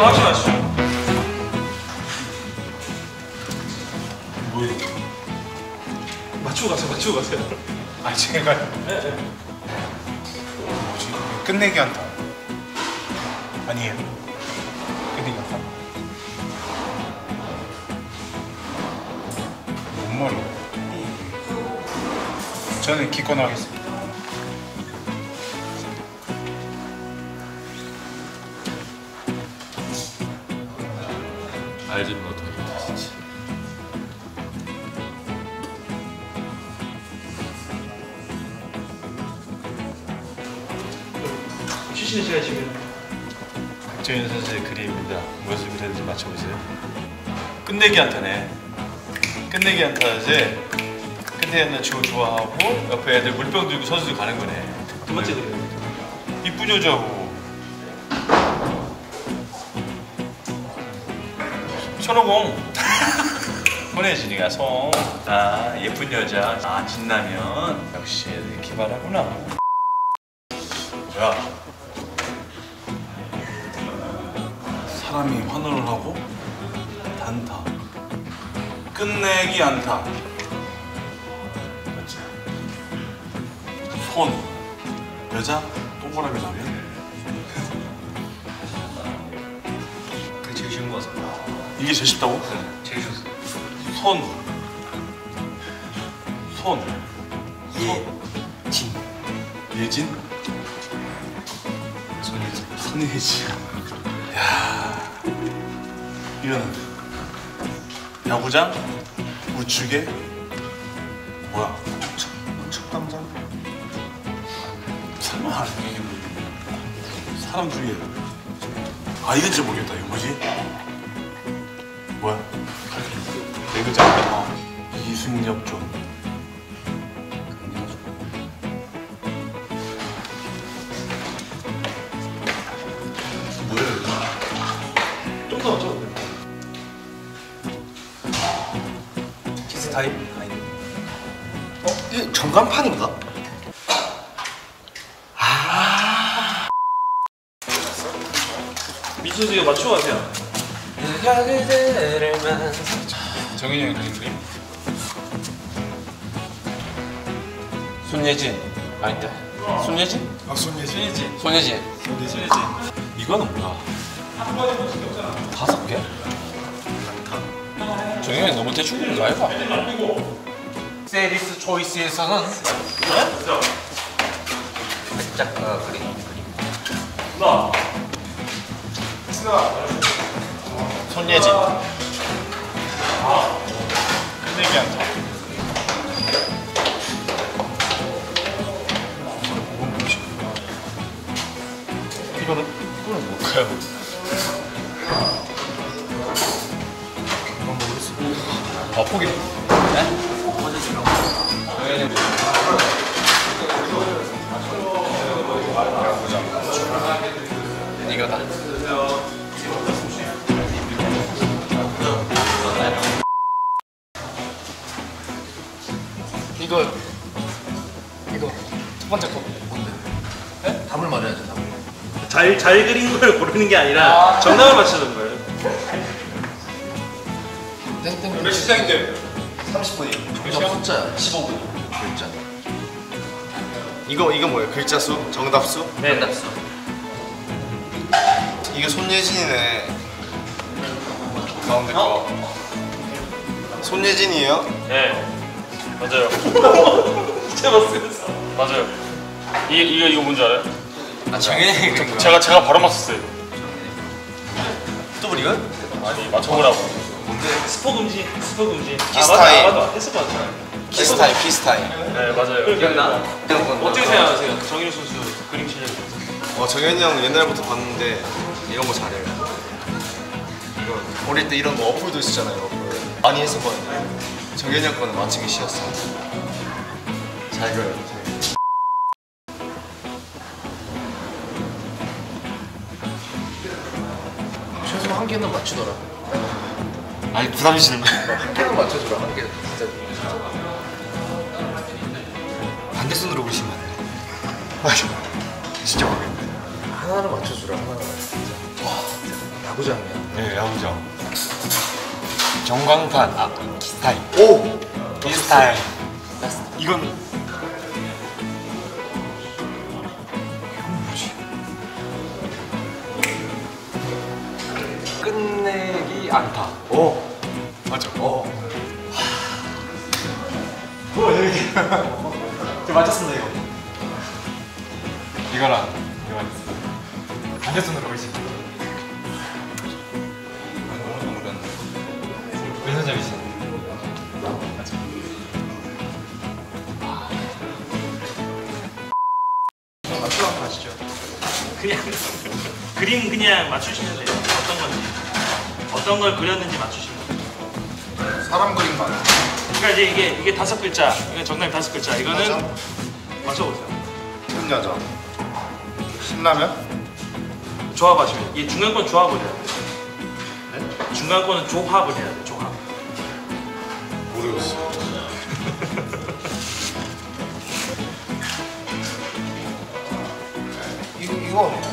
한번 확인하시죠. 뭐예요? 맞추고 가세요. 맞추고 가세요. 아 제가 네, 네. 뭐지? 끝내기 한타 아니에요? 끝내기 한타? 뭔 말이에요? 저는 기권 하겠습니다. 쉬시는 시간이시면 박정현 선수의 그림입니다. 무엇을 그렸는지 맞춰보세요. 끝내기 한타네. 끝내기 한타지. 끝내기 한타 주고 좋아하고 옆에 애들 물병 들고 선수 가는 거네. 두 번째 드려요. 이쁜 여자고. 손오공. 손혜진이가 손. 아 예쁜 여자. 아 진라면. 역시 애들 기발하구나. 야. 사람이 환호를 하고 단타 끝내기 안타 그렇지 손 여자 동그라미 나면 그게 제일 쉬운 거 같습니다. 이게 제일 쉽다고? 제일 쉬웠어. 손 손. 예진. 예진? 손예진. 손예진. 야 이거는 야구장 우측에 뭐야? 담장? 설마 아니 사람 중에 아 이건 진짜 모르겠다 이거 뭐지? 뭐야? 네 글자 어. 이승엽 존 키스 타임? 아니. 어? 이 전광판인가? 미수 선수 이거 맞추고 가세요. 내가 그대를만. 정현이 형 그린 그림? 손예진. 아닌데. 손예진? 아 손예진 손예진. 손예진 이거는 뭐야? 다섯 개? 정현이 너무 대충 그린 거 아이가? 세리스 초이스에서는 살짝 어, 그린 손예진. 끝내기 한타. 이거는 이거는 뭘까요? 아 포기. 이거다. 이거 이거 첫 번째 거 뭔데? 네? 답을 말해야죠 답을. 잘, 잘 그린 걸 고르는 게 아니라 정답을 맞추는 거예요. 땡땡 몇 시간인데? 30분이 글자 숫자야 15분 글자 이거 이거 뭐예요? 글자 수? 정답 수? 네. 끝났어 이게 손예진이네 가운데 거 손예진이에요? 네. 맞아요. 진짜 맞습니다. 맞아요. 이, 이거, 이거 뭔지 알아요? 아 정현이? 제가, 제가 바로 맞췄어요. 또 이거? 아니, 맞춰보라고. 스포 금지, 스포 금지. 키스타임. 아, 맞아, 맞아. 했을 것 같아요. 키스 타임 키스 타임 네, 맞아요. 기억나? 어떻게 생각하세요? 정일 선수 그림 실력. 어 정현이 형 옛날부터 봤는데 이런 거 잘해요 이거 어릴 때 이런 거 어플도 있었잖아요 어플 많이 했었거든요 정현이 형 거는 맞추기 쉬웠어 잘 그려요 최소 한 개는 맞추더라 아니 부담 주시는 거야 한 개는 맞춰주라 한 개. 진짜 반대손으로 그리시면 안 돼요 진짜 모르겠네 하나는 맞춰주라 하나는. 와 야구 야구장이야. 네, 야구장. 전광판, 아, 스타일. 오! 이 스타일. 이건 끝내기 안타. 오 맞죠? 어. 어, 여기. 저 맞췄습니다, 이거. 이거랑 이거 반대손으로 가고 있습니다. 왼손잡이시 맞추면 아시죠? 그냥 그림 그냥 맞추시면 어떤 걸 그렸는지 맞추시면 돼요. 사람 그림 맞아. 그러니까 이제 이게 이게 다섯 글자, 이게 정답이 다섯 글자. 이거는 맞아. 맞춰보세요. 큰 여자. 신라면? 조합하시면 이 중간 건 조합을 해야 돼요. 네? 중간 거는 조합을 해야 돼요. 조합. 모르겠어. 이거 이거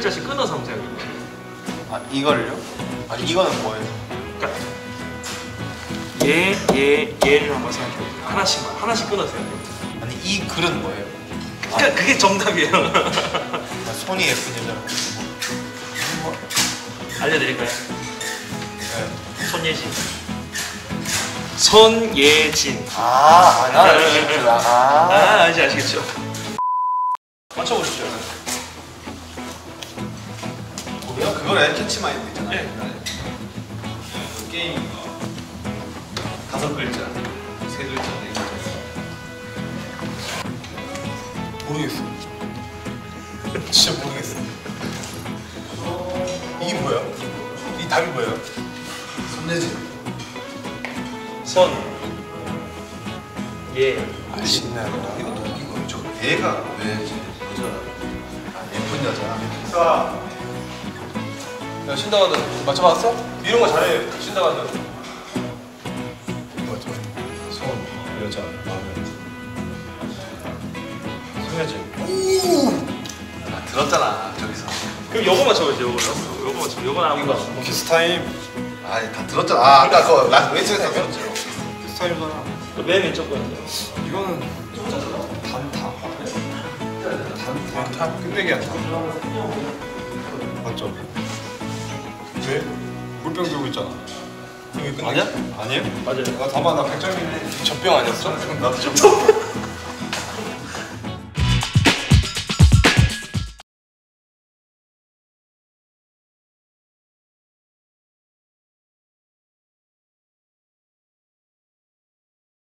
글자씩 끊어서 한번 생각해 보세요. 아 이거를요? 아니 이거는 뭐예요? 그러니까 얘, 얘, 얘를 한번 생각해 보세요. 하나씩만 하나씩 끊어서 해야 돼요. 아니 이 글은 뭐예요? 그러니까 그게 정답이에요. 아, 손이 예쁜 여자. 알려드릴까요? 네. 손예진. 손예진. 아, 아, 나 알겠구나. 아, 아. 알지 아시겠죠? 맞춰보시죠. 뭐야? 그 거네 캐치마인드 있잖아. 네. 그 게임 다섯 글자, 세 글자, 네 글자. 모르겠어. 진짜 모르겠어. 이게 뭐야? 이 답이 뭐야? 손예진. 손. 예. 아 신나. 이거 이거 저 애가 왜 여자? 아, 예쁜 여자. 야, 신다가든 맞춰봤어? 이런 거 잘해, 신다가든. 맞죠? 손 여자 마음에. 손예진. 아, 들었잖아 저기서. 그럼 요거 맞춰보세요. 요거. 요거 맞춰. 요거 나온 거. 키스타임. 아니 다 들었잖아. 아 아까 그거 나 왼쪽에서 들었죠. 키스타임이잖아. 맨 왼쪽 거는요. 이거는 단타. 단타. 끝내기 안타. 맞죠? 왜? 물병 들고 있잖아. 아니야? 아니에요? 맞아요. 나 다 맞아 나 100점이네. 젖병 아니었어? 나도 좀.